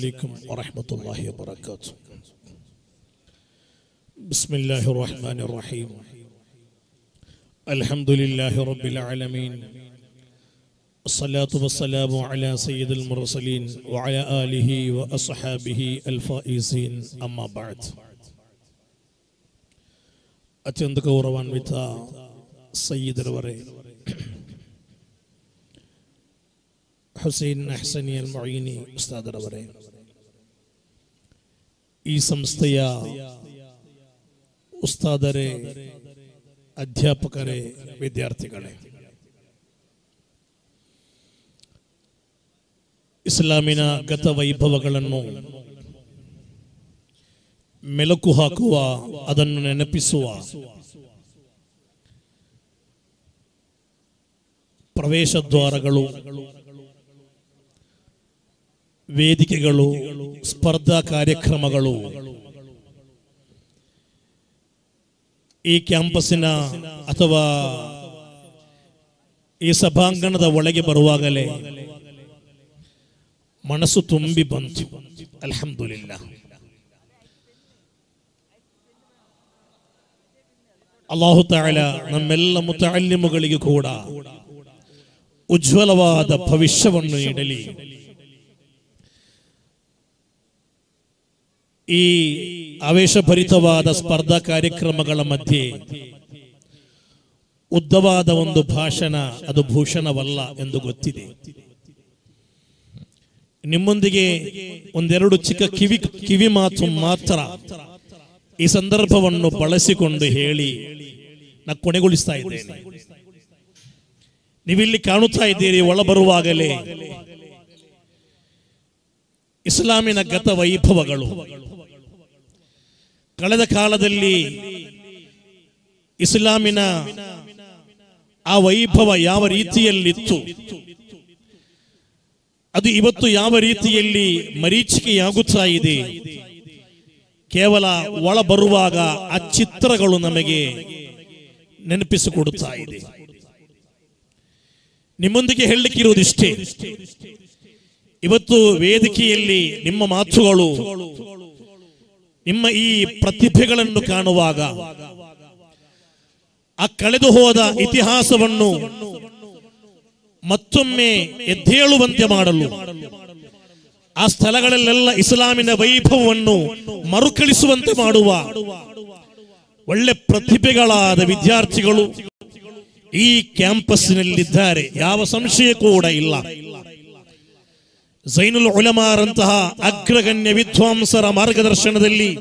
عليكم ورحمة الله وبركاته. بسم الله الرحمن الرحيم. الحمد لله رب العالمين. الصلاة والسلام على سيد المرسلين وعلى آله وأصحابه الفائزين. أما بعد. أتند كوروان بتا سيد الوري. حسين أحسني المعيني أستاذ الوري. ಈ ಸಂಸ್ಥೆಯ ಉಸ್ತಾದರೇ ಅಧ್ಯಾಪಕರೇ ವಿದ್ಯಾರ್ಥಿಗಳೇ. ಇಸ್ಲಾಮಿನ ಗತ ವೈಭವಗಳನ್ನು ಮೆಲುಕು ಹಾಕುವ ಅದನ್ನು ನೆನಪಿಸುವ ಪ್ರವೇಶ ದ್ವಾರಗಳು ವೇದಿಕೆಗಳು, ಸ್ಪರ್ಧಾ ಕಾರ್ಯಕ್ರಮಗಳು. ಈ ಕ್ಯಾಂಪಸ್ಸಿನ ಅಥವಾ ಈ ಸಭಾಂಗಣದ ಒಳಗೆ ಬರುವಾಗಲೇ ಮನಸ್ಸು ತುಂಬಿ ಬಂತು. ಅಲ್ಹಮ್ದುಲಿಲ್ಲ. ಅಲ್ಲಾಹು ತಾಳ ನಮ್ಮೆಲ್ಲ ಮುತಾಲಿಮುಗಳಿಗೆ ಕೂಡ ಉಜ್ವಲವಾದ ಭವಿಷ್ಯವನ್ನು ನೀಡಲಿ. ಈ ಆವೇಶಭರಿತವಾದ ಸ್ಪರ್ಧಾ ಕಾರ್ಯಕ್ರಮಗಳ ಮಧ್ಯೆ ಉದ್ದವಾದ ಒಂದು ಭಾಷಣ, ಅದು ಭೂಷಣವಲ್ಲ ಎಂದು ಗೊತ್ತಿದೆ. ನಿಮ್ಮೊಂದಿಗೆ ಒಂದೆರಡು ಚಿಕ್ಕ ಕಿವಿ ಕಿವಿ ಮಾತು ಮಾತ್ರ ಈ ಸಂದರ್ಭವನ್ನು ಬಳಸಿಕೊಂಡು ಹೇಳಿ ನಾ ಕೊನೆಗೊಳಿಸ್ತಾ ಇದ್ದೇನೆ. ನೀವಿಲ್ಲಿ ಕಾಣುತ್ತಾ ಇದ್ದೀರಿ ಒಳ ಬರುವಾಗಲೇ ಇಸ್ಲಾಮಿನ ಗತ ವೈಭವಗಳು. ಕಳೆದ ಕಾಲದಲ್ಲಿ ಇಸ್ಲಾಮಿನ ಆ ವೈಭವ ಯಾವ ರೀತಿಯಲ್ಲಿತ್ತು? ಅದು ಇವತ್ತು ಯಾವ ರೀತಿಯಲ್ಲಿ ಮರೀಚಿಕೆಯಾಗುತ್ತಾ ಇದೆ? ಕೇವಲ ಒಳ ಬರುವಾಗ ಆ ಚಿತ್ರಗಳು ನಮಗೆ ನೆನಪಿಸಿಕೊಡುತ್ತಾ ಇದೆ. ನಿಮ್ಮೊಂದಿಗೆ ಹೇಳಲಿಕ್ಕಿರುವುದಿಷ್ಟೇ. ಇವತ್ತು ವೇದಿಕೆಯಲ್ಲಿ ನಿಮ್ಮ ಮಾತುಗಳು ನಿಮ್ಮ ಈ ಪ್ರತಿಭೆಗಳನ್ನು ಕಾಣುವಾಗ, ಆ ಕಳೆದು ಹೋದ ಇತಿಹಾಸವನ್ನು ಮತ್ತೊಮ್ಮೆ ಎದ್ದೇಳುವಂತೆ ಮಾಡಲು, ಆ ಸ್ಥಳಗಳಲ್ಲೆಲ್ಲ ಇಸ್ಲಾಮಿನ ವೈಭವವನ್ನು ಮರುಕಳಿಸುವಂತೆ ಮಾಡುವ ಒಳ್ಳೆ ಪ್ರತಿಭೆಗಳಾದ ವಿದ್ಯಾರ್ಥಿಗಳು ಈ ಕ್ಯಾಂಪಸ್ನಲ್ಲಿದ್ದಾರೆ. ಯಾವ ಸಂಶಯ ಕೂಡ ಇಲ್ಲ. ಜೈನುಲ್ ಉಲಮಾರಂತಹ ಅಗ್ರಗಣ್ಯ ವಿದ್ವಾಂಸರ ಮಾರ್ಗದರ್ಶನದಲ್ಲಿ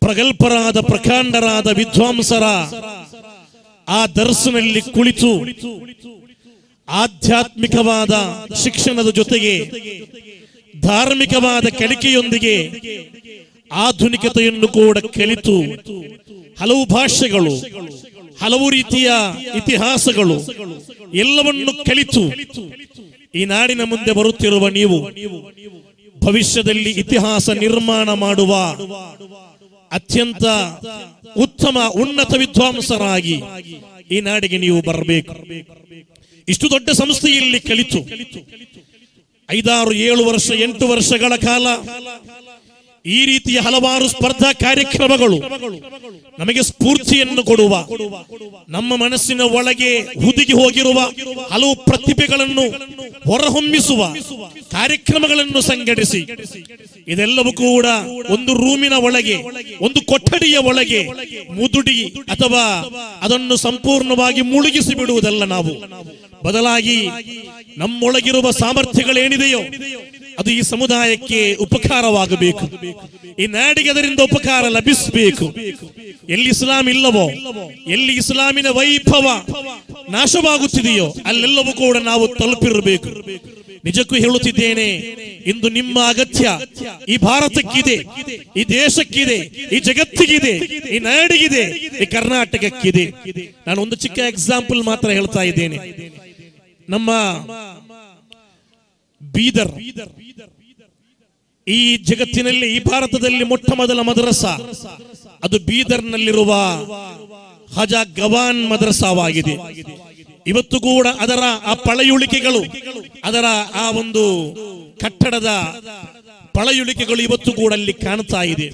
ಪ್ರಗಲ್ಭರಾದ ಪ್ರಕಾಂಡರಾದ ವಿದ್ವಾಂಸರ ಆ ದರ್ಶನಲ್ಲಿ ಕುಳಿತು ಆಧ್ಯಾತ್ಮಿಕವಾದ ಶಿಕ್ಷಣದ ಜೊತೆಗೆ ಧಾರ್ಮಿಕವಾದ ಕಲಿಕೆಯೊಂದಿಗೆ ಆಧುನಿಕತೆಯನ್ನು ಕೂಡ ಕಲಿತು. ಹಲವು ಭಾಷೆಗಳು ಹಲವು ರೀತಿಯ ಇತಿಹಾಸಗಳು ಎಲ್ಲವನ್ನು ಕಲಿತು. ಈ ನಾಡಿನ ಮುಂದೆ ಬರುತ್ತಿರುವ ನೀವು ಭವಿಷ್ಯದಲ್ಲಿ ಇತಿಹಾಸ ನಿರ್ಮಾಣ ಮಾಡುವ ಅತ್ಯಂತ ಉತ್ತಮ ಉನ್ನತ ವಿದ್ವಾಂಸರಾಗಿ ಈ ನಾಡಿಗೆ ನೀವು ಬರಬೇಕು. ಇಷ್ಟು ದೊಡ್ಡ ಸಂಸ್ಥೆಯಲ್ಲಿ ಕಲಿತು. ಐದಾರು ಏಳು ವರ್ಷ, ಎಂಟು ವರ್ಷಗಳ ಕಾಲ ಈ ರೀತಿಯ ಹಲವಾರು ಸ್ಪರ್ಧಾ ಕಾರ್ಯಕ್ರಮಗಳು ನಮಗೆ ಸ್ಫೂರ್ತಿಯನ್ನು ಕೊಡುವ, ನಮ್ಮ ಮನಸ್ಸಿನ ಒಳಗೆ ಹುದುಗಿ ಹೋಗಿರುವ ಹಲವು ಪ್ರತಿಭೆಗಳನ್ನು ಹೊರಹೊಮ್ಮಿಸುವ ಕಾರ್ಯಕ್ರಮಗಳನ್ನು ಸಂಘಟಿಸಿ. ಇದೆಲ್ಲವೂ ಕೂಡ ಒಂದು ರೂಮಿನ ಒಳಗೆ, ಒಂದು ಕೊಠಡಿಯ ಒಳಗೆ ಮುದುಡಿ ಅಥವಾ ಅದನ್ನು ಸಂಪೂರ್ಣವಾಗಿ ಮುಳುಗಿಸಿ ಬಿಡುವುದಲ್ಲ ನಾವು. ಬದಲಾಗಿ ನಮ್ಮೊಳಗಿರುವ ಸಾಮರ್ಥ್ಯಗಳೇನಿದೆಯೋ ಅದು ಈ ಸಮುದಾಯಕ್ಕೆ ಉಪಕಾರವಾಗಬೇಕು. ಈ ನಾಡಿಗೆ ಅದರಿಂದ ಉಪಕಾರ ಲಭಿಸಬೇಕು. ಎಲ್ಲಿ ಇಸ್ಲಾಂ ಇಲ್ಲವೋ, ಎಲ್ಲಿ ಇಸ್ಲಾಮಿನ ವೈಭವ ನಾಶವಾಗುತ್ತಿದೆಯೋ, ಅಲ್ಲೆಲ್ಲವೂ ಕೂಡ ನಾವು ತಲುಪಿರಬೇಕು. ನಿಜಕ್ಕೂ ಹೇಳುತ್ತಿದ್ದೇನೆ, ಇಂದು ನಿಮ್ಮ ಅಗತ್ಯ ಈ ಭಾರತಕ್ಕಿದೆ, ಈ ದೇಶಕ್ಕಿದೆ, ಈ ಜಗತ್ತಿಗಿದೆ, ಈ ನಾಡಿಗಿದೆ, ಈ ಕರ್ನಾಟಕಕ್ಕಿದೆ. ನಾನು ಒಂದು ಚಿಕ್ಕ ಎಕ್ಸಾಂಪಲ್ ಮಾತ್ರ ಹೇಳ್ತಾ ಇದ್ದೇನೆ. ನಮ್ಮ ಬೀದರ್. ಈ ಜಗತ್ತಿನಲ್ಲಿ, ಈ ಭಾರತದಲ್ಲಿ ಮೊಟ್ಟ ಮೊದಲ ಮದ್ರಸ. ಅದು ಬೀದರ್ನಲ್ಲಿರುವ ಹಜಾ ಗವಾನ್ ಮದ್ರಸಾವಾಗಿದೆ. ಇವತ್ತು ಕೂಡ ಅದರ ಆ ಪಳೆಯುಳಿಕೆಗಳು, ಅದರ ಆ ಒಂದು ಕಟ್ಟಡದ ಪಳೆಯುಳಿಕೆಗಳು ಇವತ್ತು ಕೂಡ ಅಲ್ಲಿ ಕಾಣ್ತಾ ಇದೆ.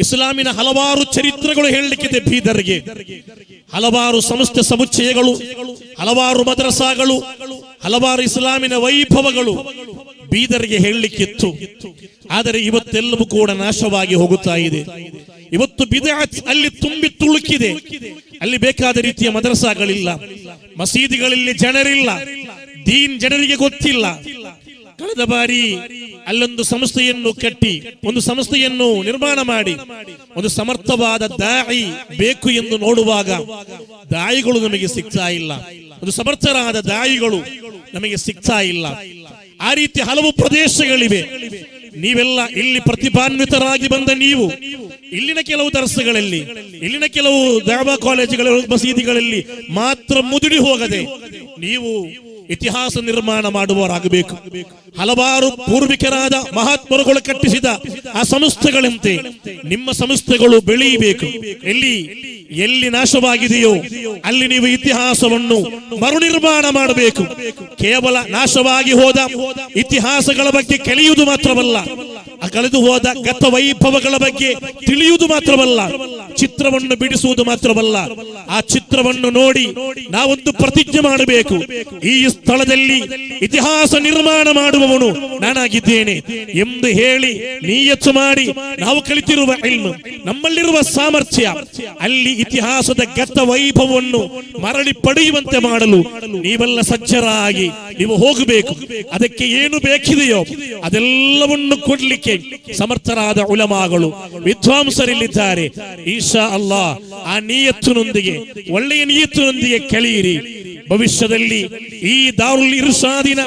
ಇಸ್ಲಾಮಿನ ಹಲವಾರು ಚರಿತ್ರೆಗಳು ಹೇಳಲಿಕ್ಕಿದೆ ಬೀದರ್ಗೆ. ಹಲವಾರು ಸಂಸ್ಥೆ ಸಮುಚ್ಚಯಗಳು, ಹಲವಾರು ಮದ್ರಸಾಗಳು, ಹಲವಾರು ಇಸ್ಲಾಮಿನ ವೈಭವಗಳು ಬೀದರ್ಗೆ ಹೇಳಲಿಕ್ಕಿತ್ತು. ಆದರೆ ಇವತ್ತೆಲ್ಲವೂ ಕೂಡ ನಾಶವಾಗಿ ಹೋಗುತ್ತಾ ಇದೆ. ಇವತ್ತು ಬಿದಾಚ್ ಅಲ್ಲಿ ತುಂಬಿ ತುಳುಕಿದೆ. ಅಲ್ಲಿ ಬೇಕಾದ ರೀತಿಯ ಮದ್ರಸಾಗಳಿಲ್ಲ. ಮಸೀದಿಗಳಲ್ಲಿ ಜನರಿಲ್ಲ. ದೀನ್ ಜನರಿಗೆ ಗೊತ್ತಿಲ್ಲ. ಕಳೆದ ಬಾರಿ ಅಲ್ಲೊಂದು ಸಂಸ್ಥೆಯನ್ನು ಕಟ್ಟಿ, ಒಂದು ಸಂಸ್ಥೆಯನ್ನು ನಿರ್ಮಾಣ ಮಾಡಿ, ಒಂದು ಸಮರ್ಥವಾದ ದಾಯಿ ಬೇಕು ಎಂದು ನೋಡುವಾಗ ದಾಯಿಗಳು ನಮಗೆ ಸಿಗ್ತಾ ಇಲ್ಲ. ಒಂದು ಸಮರ್ಥರಾದ ದಾಯಿಗಳು ನಮಗೆ ಸಿಗ್ತಾ ಇಲ್ಲ. ಆ ರೀತಿ ಹಲವು ಪ್ರದೇಶಗಳಿವೆ. ನೀವೆಲ್ಲ ಇಲ್ಲಿ ಪ್ರತಿಭಾನ್ವಿತರಾಗಿ ಬಂದ ನೀವು, ಇಲ್ಲಿನ ಕೆಲವು ದರ್ಸಗಳಲ್ಲಿ, ಇಲ್ಲಿನ ಕೆಲವು ದಾಬಾ ಕಾಲೇಜುಗಳ ಮಸೀದಿಗಳಲ್ಲಿ ಮಾತ್ರ ಮುದುಡಿ ಹೋಗದೆ, ನೀವು ಇತಿಹಾಸ ನಿರ್ಮಾಣ ಮಾಡುವವರಾಗಬೇಕು. ಹಲವಾರು ಪೂರ್ವಿಕರಾದ ಮಹಾತ್ಮರುಗಳು ಕಟ್ಟಿಸಿದ ಆ ಸಂಸ್ಥೆಗಳಂತೆ ನಿಮ್ಮ ಸಂಸ್ಥೆಗಳು ಬೆಳೆಯಬೇಕು. ಎಲ್ಲಿ? ಎಲ್ಲಿ ನಾಶವಾಗಿದೆಯೋ ಅಲ್ಲಿ ನೀವು ಇತಿಹಾಸವನ್ನು ಮರುನಿರ್ಮಾಣ ಮಾಡಬೇಕು. ಕೇವಲ ನಾಶವಾಗಿ ಹೋದ ಇತಿಹಾಸಗಳ ಬಗ್ಗೆ ಕಲಿಯುವುದು ಮಾತ್ರವಲ್ಲ ಕಳೆದು ಹೋದ ಗತ ವೈಭವಗಳ ಬಗ್ಗೆ ತಿಳಿಯುವುದು ಮಾತ್ರವಲ್ಲ, ಚಿತ್ರವನ್ನು ಬಿಡಿಸುವುದು ಮಾತ್ರವಲ್ಲ. ಆ ಚಿತ್ರವನ್ನು ನೋಡಿ ನಾವೊಂದು ಪ್ರತಿಜ್ಞೆ ಮಾಡಬೇಕು. ಈ ಸ್ಥಳದಲ್ಲಿ ಇತಿಹಾಸ ನಿರ್ಮಾಣ ಮಾಡುವವನು ನಾನಾಗಿದ್ದೇನೆ ಎಂದು ಹೇಳಿ ನೀಯತ್ತು ಮಾಡಿ ನಾವು ಕಲಿತಿರುವ ಇಲ್ಮು. ನಮ್ಮಲ್ಲಿರುವ ಸಾಮರ್ಥ್ಯ, ಅಲ್ಲಿ ಇತಿಹಾಸದ ಗತ ವೈಭವವನ್ನು ಮರಳಿ ಪಡೆಯುವಂತೆ ಮಾಡಲು ನೀವೆಲ್ಲ ಸಜ್ಜರಾಗಿ ನೀವು ಹೋಗಬೇಕು. ಅದಕ್ಕೆ ಏನು ಬೇಕಿದೆಯೋ ಅದೆಲ್ಲವನ್ನು ಕೊಡ್ಲಿಕ್ಕೆ ಸಮರ್ಥರಾದ ಉಲಮಾಗಳು, ವಿದ್ವಾಂಸರಿಲ್ಲಿದ್ದಾರೆ. ಈಶಾ ಅಲ್ಲ ಆ ನೀಯತ್ತಿನೊಂದಿಗೆ, ಒಳ್ಳೆಯ ನೀಯತ್ತಿನೊಂದಿಗೆ ಕಲಿಯಿರಿ ಭವಿಷ್ಯದಲ್ಲಿ ಈ ದಾರುಲ್ ಇರ್ಷಾದಿನ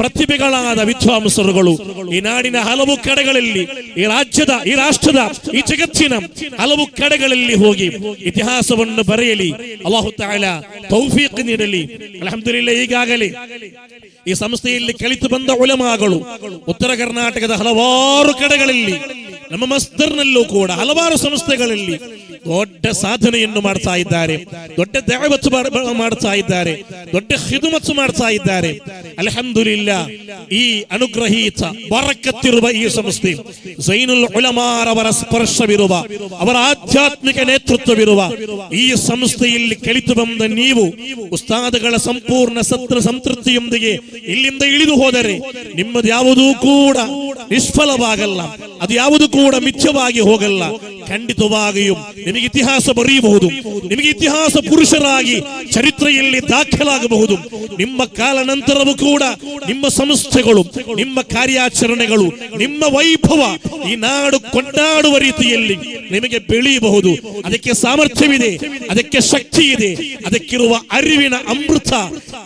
ಪ್ರತಿಭೆಗಳಾದ ವಿದ್ವಾಂಸರುಗಳು ಈ ನಾಡಿನ ಹಲವು ಕಡೆಗಳಲ್ಲಿ, ಈ ರಾಜ್ಯದ, ಈ ರಾಷ್ಟ್ರದ, ಈ ಜಗತ್ತಿನ ಹಲವು ಕಡೆಗಳಲ್ಲಿ ಹೋಗಿ ಇತಿಹಾಸವನ್ನು ಬರೆಯಲಿ. ಅಲ್ಲಾಹು ತಾಲ ತೌಫೀಕ್ ನೀಡಲಿ. ಅಲಹಮದಿಲ್ಲ ಈಗಾಗಲೇ ಈ ಸಂಸ್ಥೆಯಲ್ಲಿ ಕಲಿತು ಬಂದ ಉಲಮಾಗಳು ಉತ್ತರ ಕರ್ನಾಟಕದ ಹಲವಾರು ಕಡೆಗಳಲ್ಲಿ ನಮ್ಮ ಮಸ್ತರ್ನಲ್ಲೂ ಕೂಡ, ಹಲವಾರು ಸಂಸ್ಥೆಗಳಲ್ಲಿ ದೊಡ್ಡ ಸಾಧನೆಯನ್ನು ಮಾಡ್ತಾ ಇದ್ದಾರೆ. ದೊಡ್ಡ ದಾವತ್ತು ಮಾಡ್- ಮಾಡ್ತಾ ಇದ್ದಾರೆ. ದೊಡ್ಡ ಹಿದುಮತ್ತು ಮಾಡ್ತಾ ಇದ್ದಾರೆ. ಅಲ್ಹಮ್ದುಲಿಲ್ಲ, ಈ ಅನುಗ್ರಹೀತ, ಬರಕತ್ತಿರುವ ಈ ಸಂಸ್ಥೆ, ಜೈನುಲ್ ಉಳಮಾರವರ ಸ್ಪರ್ಶವಿರುವ, ಅವರ ಆಧ್ಯಾತ್ಮಿಕ ನೇತೃತ್ವವಿರುವ, ಈ ಸಂಸ್ಥೆಯಲ್ಲಿ ಕಲಿತು ಬಂದ ನೀವು, ಉಸ್ತಾದಗಳ ಸಂಪೂರ್ಣ ಸತ್ರ ಸಂತೃಪ್ತಿಯೊಂದಿಗೆ ಇಲ್ಲಿಂದ ಇಳಿದು ಹೋದರೆ ನಿಮ್ಮದು ಯಾವುದೂ ಕೂಡ ನಿಷ್ಫಲವಾಗಲ್ಲ. ಅದು ಯಾವುದು ಕೂಡ ಮಿಥ್ಯವಾಗಿ ಹೋಗಲ್ಲ. ಖಂಡಿತವಾಗಿಯೂ ನಿಮಗೆ ಇತಿಹಾಸ ಬರೆಯಬಹುದು. ನಿಮಗೆ ಇತಿಹಾಸ ಪುರುಷರಾಗಿ ಚರಿತ್ರೆಯಲ್ಲಿ ದಾಖಲಾಗಬಹುದು. ನಿಮ್ಮ ಕಾಲ ನಂತರವೂ ಕೂಡ ನಿಮ್ಮ ಸಂಸ್ಥೆಗಳು, ನಿಮ್ಮ ಕಾರ್ಯಾಚರಣೆಗಳು, ನಿಮ್ಮ ವೈಭವ ಈ ನಾಡು ಕೊಂಡಾಡುವ ರೀತಿಯಲ್ಲಿ ನಿಮಗೆ ಬೆಳೆಯಬಹುದು. ಅದಕ್ಕೆ ಸಾಮರ್ಥ್ಯವಿದೆ, ಅದಕ್ಕೆ ಶಕ್ತಿ ಇದೆ ಅದಕ್ಕಿರುವ ಅರಿವಿನ ಅಮೃತ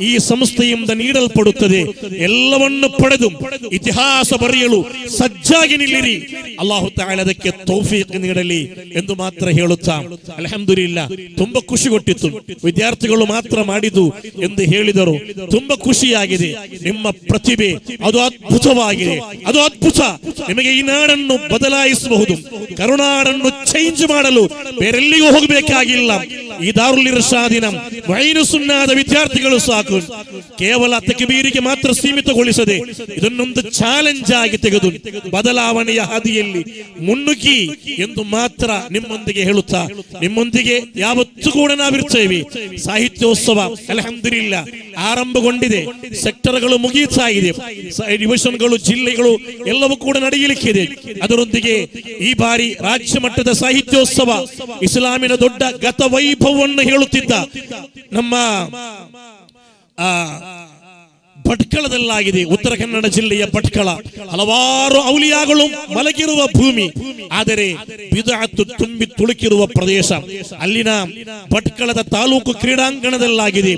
ಈ ಸಂಸ್ಥೆಯಿಂದ ನೀಡಲ್ಪಡುತ್ತದೆ. ಎಲ್ಲವನ್ನು ಪಡೆದು ಇತಿಹಾಸ ಬರೆಯಲು ಸಜ್ಜಾಗಿ ನಿಲ್ಲಿರಿ. ಅಲ್ಲಾಹು ತೌಫೀಕ್ ನೀಡಲಿ ಎಂದು ಮಾತ್ರ ಹೇಳುತ್ತಾ. ಅಲ್ಹಮ್ದುಲಿಲ್ಲ, ತುಂಬಾ ಖುಷಿ ಕೊಟ್ಟಿತ್ತು. ವಿದ್ಯಾರ್ಥಿಗಳು ಮಾತ್ರ ಮಾಡಿದ್ದು ಎಂದು ಹೇಳಿದರು. ತುಂಬಾ ಖುಷಿಯಾಗಿದೆ. ನಿಮ್ಮ ಪ್ರತಿಭೆ, ಅದು ಅದ್ಭುತವಾಗಿದೆ. ಅದು ಅದ್ಭುತ. ನಿಮಗೆ ಈ ನಾಡನ್ನು ಬದಲಾಯಿಸಬಹುದು. ಕರುಣಾಡನ್ನು ಚೇಂಜ್ ಮಾಡಲು ಬೇರೆಲ್ಲಿಗೂ ಹೋಗಬೇಕಾಗಿಲ್ಲ. ಈ ದಾರುಲ್ ಇರ್ಷಾದಿನ ವೈನು ಸುನ್ನಾದ ವಿದ್ಯಾರ್ಥಿಗಳು ಸಾಕು. ಕೇವಲ ತಕಬೀರಿಗೆ ಮಾತ್ರ ಸೀಮಿತಗೊಳಿಸದೆ ಇದನ್ನೊಂದು ಚಾಲೆಂಜ್ ಆಗಿ ತೆಗೆದು ಬದಲಾವಣೆಯ ಹಾದಿಯಲ್ಲಿ ಮುನ್ನುಗ್ಗಿ ಎಂದು ಮಾತ್ರ ನಿಮ್ಮೊಂದಿಗೆ ಹೇಳುತ್ತಾ, ನಿಮ್ಮೊಂದಿಗೆ ಯಾವತ್ತೂ ಕೂಡ ನಾವಿರ್ತೇವೆ ಸಾಹಿತ್ಯೋತ್ಸವ ಅಲಹಂದಿರಿಲ್ಲ ಆರಂಭಗೊಂಡಿದೆ. ಸೆಕ್ಟರ್ಗಳು ಮುಗಿಯುತ್ತಾ ಇದೆ ಡಿವಿಷನ್ಗಳು, ಜಿಲ್ಲೆಗಳು ಎಲ್ಲವೂ ಕೂಡ ನಡೆಯಲಿಕ್ಕಿದೆ. ಅದರೊಂದಿಗೆ ಈ ಬಾರಿ ರಾಜ್ಯ ಮಟ್ಟದ ಸಾಹಿತ್ಯೋತ್ಸವ, ಇಸ್ಲಾಮಿನ ದೊಡ್ಡ ಗತ ವೈಭವವನ್ನು ಹೇಳುತ್ತಿದ್ದ ನಮ್ಮ, ಆ ಭಟ್ಕಳದಲ್ಲಾಗಿದೆ ಉತ್ತರ ಕನ್ನಡ ಜಿಲ್ಲೆಯ ಪಟ್ಕಳ. ಹಲವಾರು ಔಲಿಯಾಗಳು ಮಲಗಿರುವ ಭೂಮಿ. ಆದರೆ ಬಿದಾತು ತುಂಬಿ ತುಳುಕಿರುವ ಪ್ರದೇಶ. ಅಲ್ಲಿನ ಭಟ್ಕಳದ ತಾಲೂಕು ಕ್ರೀಡಾಂಗಣದಲ್ಲಾಗಿದೆ.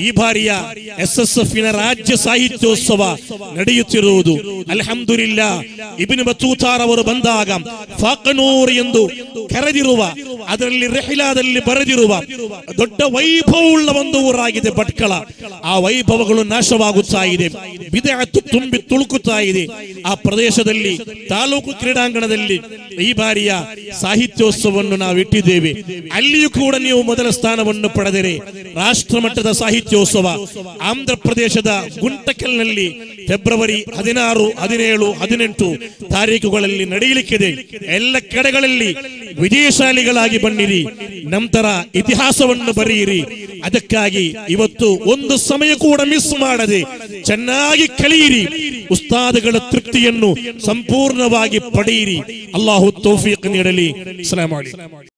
ಈ ಬಾರಿಯ ಎಸ್ ಎಸ್ ಎಫ್ನ ರಾಜ್ಯ ಸಾಹಿತ್ಯೋತ್ಸವ ನಡೆಯುತ್ತಿರುವುದು. ಅಲ್ಹಮ್ದುಲಿಲ್ಲ. ಇಬಿನ್ ಬತೂತಾರ್ ಅವರು ಬಂದಾಗ ಫಾಕನೂರ್ ಎಂದು ಕರೆದಿರುವ ಅದರಲ್ಲಿ ರೆಹಿಲಾದಲ್ಲಿ ಬರೆದಿರುವ ದೊಡ್ಡ ವೈಭವವುಳ್ಳ ಒಂದು ಊರಾಗಿದೆ ಭಟ್ಕಳ. ಆ ವೈಭವಗಳು ನಾಶವಾಗುತ್ತಾ ಇದೆ. ಬಿದಅತ್ತು ತುಂಬಿ ತುಳುಕುತ್ತಾ ಇದೆ. ಆ ಪ್ರದೇಶದಲ್ಲಿ, ತಾಲೂಕು ಕ್ರೀಡಾಂಗಣದಲ್ಲಿ ಈ ಬಾರಿಯ ಸಾಹಿತ್ಯೋತ್ಸವವನ್ನು ನಾವು ಇಟ್ಟಿದ್ದೇವೆ. ಅಲ್ಲಿಯೂ ಕೂಡ ನೀವು ಮೊದಲ ಸ್ಥಾನವನ್ನು ಪಡೆದರೆ ರಾಷ್ಟ್ರ ಮಟ್ಟದ ಸಾಹಿತ್ಯೋತ್ಸವ ಆಂಧ್ರ ಪ್ರದೇಶದ ಗುಂಟಕಲ್ನಲ್ಲಿ ಫೆಬ್ರವರಿ ಹದಿನಾರು, ಹದಿನೇಳು, ಹದಿನೆಂಟು ತಾರೀಕುಗಳಲ್ಲಿ ನಡೆಯಲಿಕ್ಕಿದೆ. ಎಲ್ಲ ಕಡೆಗಳಲ್ಲಿ ವಿಜಯಶಾಲಿಗಳಾಗಿ ಬನ್ನಿರಿ. ನಂತರ ಇತಿಹಾಸವನ್ನು ಬರೆಯಿರಿ. ಅದಕ್ಕಾಗಿ ಇವತ್ತು ಒಂದು ಸಮಯ ಕೂಡ ಮಿಸ್ ಮಾಡದೆ ಚೆನ್ನಾಗಿ ಕಲಿಯಿರಿ ಉಸ್ತಾದಗಳ ತೃಪ್ತಿಯನ್ನು ಸಂಪೂರ್ಣವಾಗಿ ಪಡೆಯಿರಿ. ಅಲ್ಲಾಹು ತೌಫೀಕ್ ನೀಡಲಿ. ಸಲಾಮಿ